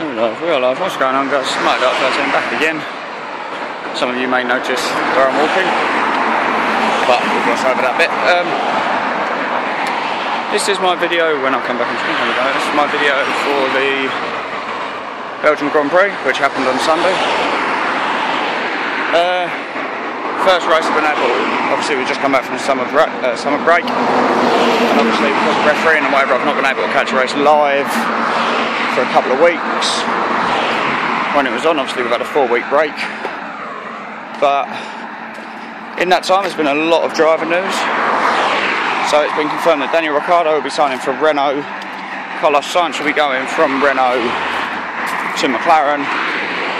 Real life, real life. What's going on, guys? Mighty Dart 13 back again. Some of you may notice where I'm walking, but we'll gloss over that bit. Um, this is my video when I come back and speak. This is my video for the Belgian Grand Prix, which happened on Sunday. Uh, first race of been able. Obviously, we've just come back from summer, uh, summer break, and obviously because of refereeing and whatever, I've not been able to catch a race live for a couple of weeks. When it was on, obviously we've had a four week break. But in that time there's been a lot of driver news. So it's been confirmed that Daniel Ricciardo will be signing for Renault. Carlos Sainz will be going from Renault to McLaren.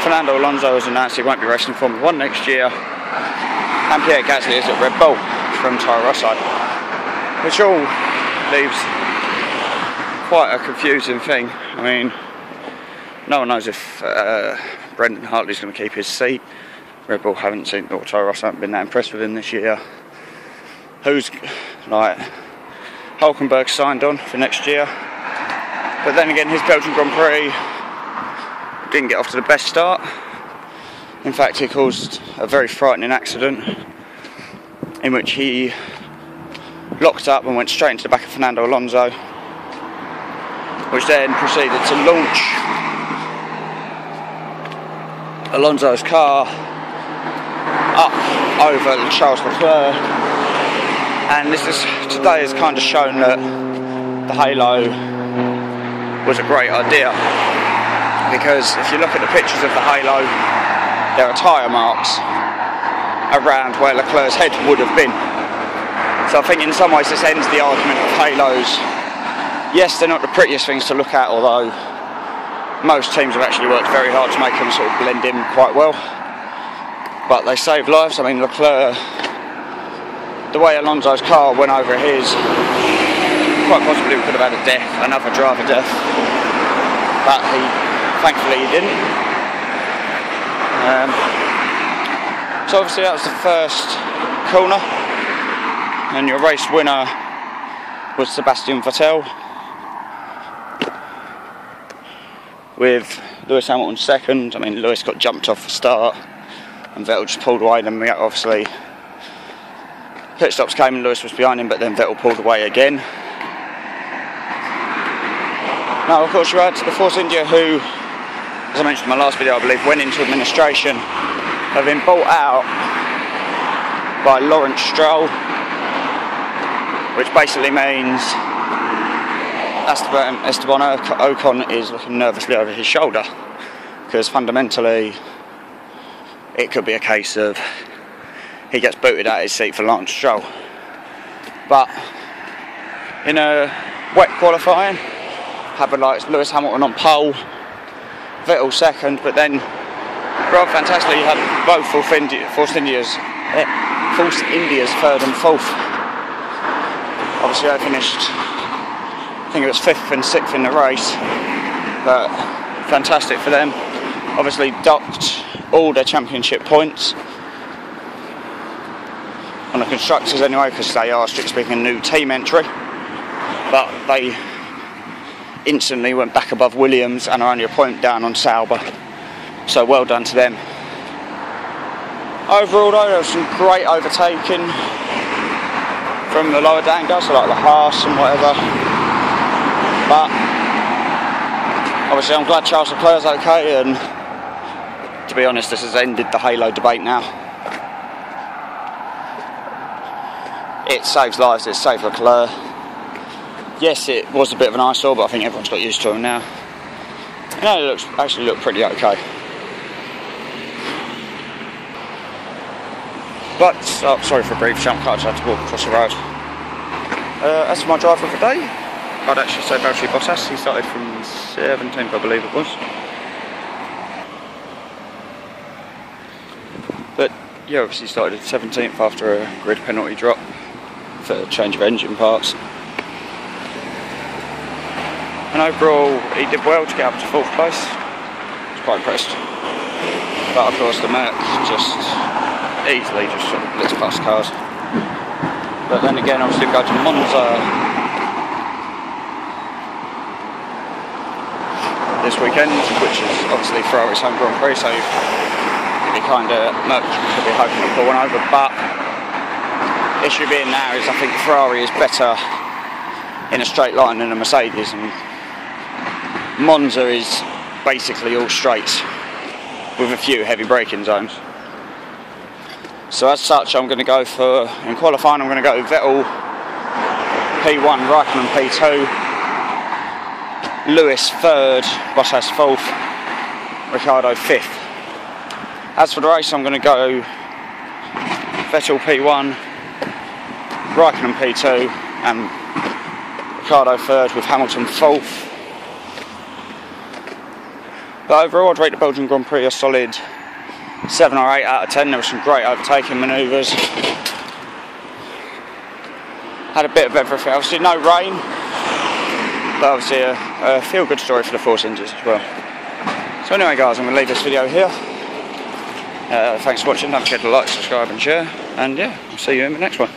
Fernando Alonso has announced he won't be racing Formula 1 next year. And Pierre Gasly is at Red Bull from Toro Rosso. Which all leaves quite a confusing thing. I mean, no one knows if uh, Brendan Hartley's going to keep his seat. Red Bull haven't seen, or Toro Rosso haven't been that impressed with him this year. Who's like Hulkenberg signed on for next year, but then again, his Belgian Grand Prix didn't get off to the best start. In fact, he caused a very frightening accident in which he locked up and went straight into the back of Fernando Alonso which then proceeded to launch Alonso's car up over Charles Leclerc. And this is today has kind of shown that the halo was a great idea because if you look at the pictures of the halo, there are tyre marks around where Leclerc's head would have been. So I think in some ways this ends the argument of halos yes, they're not the prettiest things to look at, although most teams have actually worked very hard to make them sort of blend in quite well. But they save lives. I mean, Leclerc, the way Alonso's car went over his, quite possibly we could have had a death, another driver death. But he, thankfully, he didn't. Um, so obviously that was the first corner, and your race winner was Sebastian Vettel with Lewis Hamilton second. I mean, Lewis got jumped off the start and Vettel just pulled away. Then we obviously pit stops came and Lewis was behind him, but then Vettel pulled away again. Now, of course, you had the Force India, who, as I mentioned in my last video, I believe, went into administration, have been bought out by Lawrence Stroll, which basically means Esteban, Esteban Ocon is looking nervously over his shoulder because fundamentally it could be a case of he gets booted out of his seat for Lance Stroll. But in a wet qualifying, having like Lewis Hamilton on pole, Vettel second, but then rather fantastically had both Force, India, India's eh, Force India's third and fourth. Obviously I finished I think it was fifth and sixth in the race, but fantastic for them. Obviously, docked all their championship points on the constructors anyway, because they are strictly speaking a new team entry. But they instantly went back above Williams and are only a point down on Sauber. So well done to them. Overall, though, there was some great overtaking from the lower down guys, so like the Haas and whatever. But obviously, I'm glad Charles Leclerc's okay, and to be honest, this has ended the Halo debate now. It saves lives, it saved Leclerc. Yes, it was a bit of an eyesore, but I think everyone's got used to him now. Know, it looks actually looked pretty okay. But, oh, sorry for a brief jump cut, I had to walk across the road. Uh, that's my drive for the day. I'd actually say Valtteri Bottas. He started from 17th, I believe it was. But yeah, obviously started at 17th after a grid penalty drop for change of engine parts. And overall, he did well to get up to fourth place. I was quite impressed. But of course, the Merc just easily just sort of blitzed past cars. But then again, obviously, we go to Monza this weekend, which is obviously Ferrari's home Grand Prix, so be kind of could be hoping to pull one over. But issue being now is I think Ferrari is better in a straight line than a Mercedes, and Monza is basically all straights with a few heavy braking zones. So as such, I'm going to go for, in qualifying, I'm going to go Vettel P1, Raikkonen P2, Lewis third, Bottas fourth, Ricciardo fifth. As for the race, I'm going to go Vettel P1, Raikkonen P2, and Ricciardo third with Hamilton fourth. But overall, I'd rate the Belgian Grand Prix a solid 7 or 8 out of 10. There were some great overtaking manoeuvres. Had a bit of everything. Obviously, no rain, but obviously a, a feel good story for the Force India as well. So, anyway, guys, I'm going to leave this video here. Uh, thanks for watching. Don't forget to like, subscribe, and share. And yeah, I'll see you in the next one.